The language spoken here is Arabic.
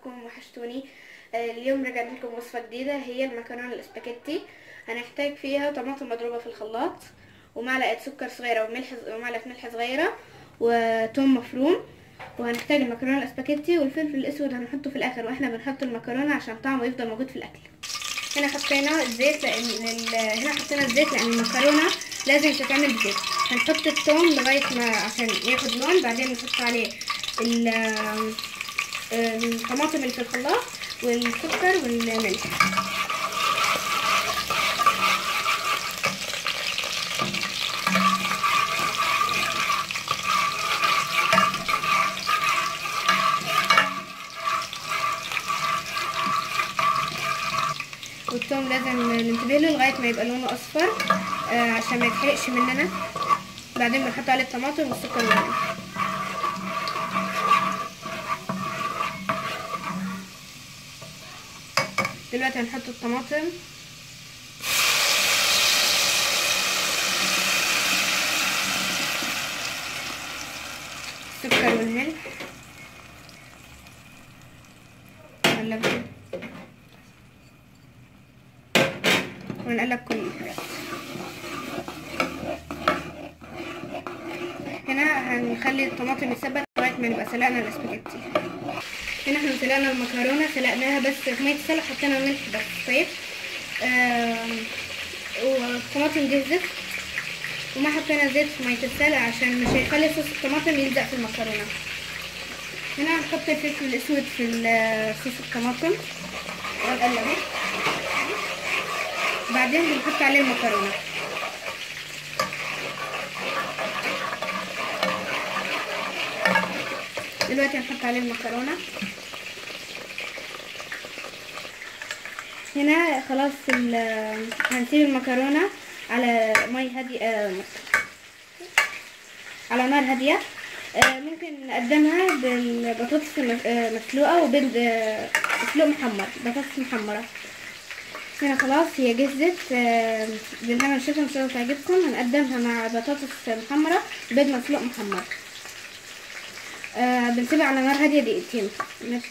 ازيكم وحشتوني. آه، اليوم رجعت لكم وصفة جديدة هي المكرونة الاسباجيتي. هنحتاج فيها طماطم مضروبة في الخلاط ومعلقة سكر صغيرة وملح ومعلقة ملح صغيرة وتوم مفروم. وهنحتاج المكرونة الاسباجيتي والفلفل الأسود هنحطه في الآخر وإحنا بنحط المكرونة عشان طعمه يفضل موجود في الأكل. هنا حطينا الزيت لأن ال- هنا حطينا الزيت لأن المكرونة لازم تتعمل بزيت. هنحط التوم لغاية ما عشان ياخد لون بعدين نحط عليه ال- الطماطم اللي في الخلاط والسكر والملح. والثوم لازم ننتبه له لغاية ما يبقى لونه أصفر آه عشان ما يتحرقش مننا. بعدين بنحط عليه الطماطم والسكر والملح. دلوقتي هنحط الطماطم. السكر والملح. نقلبهم ونقلب كل هنا هنخلي الطماطم تسبك لغاية ما نبقى سلقنا الاسباجيتي. هنا إحنا سلقنا المكرونة سلقناها بس في ميه حطينا ملح بس طيب. آه والطماطم جهزت وما حطينا زيت في مية السلق عشان مش هيخلي صوص الطماطم يلزق في المكرونة. هنا هنحط الفلفل الأسود في صوص الطماطم. ونقلبه بعدين بنحط عليه المكرونة. دلوقتي هنحط عليه المكرونة. هنا خلاص هنسيب المكرونة على مي هادية آه على نار هادية. آه ممكن نقدمها بالبطاطس مسلوقة وبيض آه مسلوق محمر بطاطس محمرة. هنا خلاص هي جهزت آه بالهنا الشفا ان شاء الله تعجبكم هنقدمها مع بطاطس محمرة وبيض مسلوق محمر. آه بنسيبها على نار هادية دقيقتين. ماشي.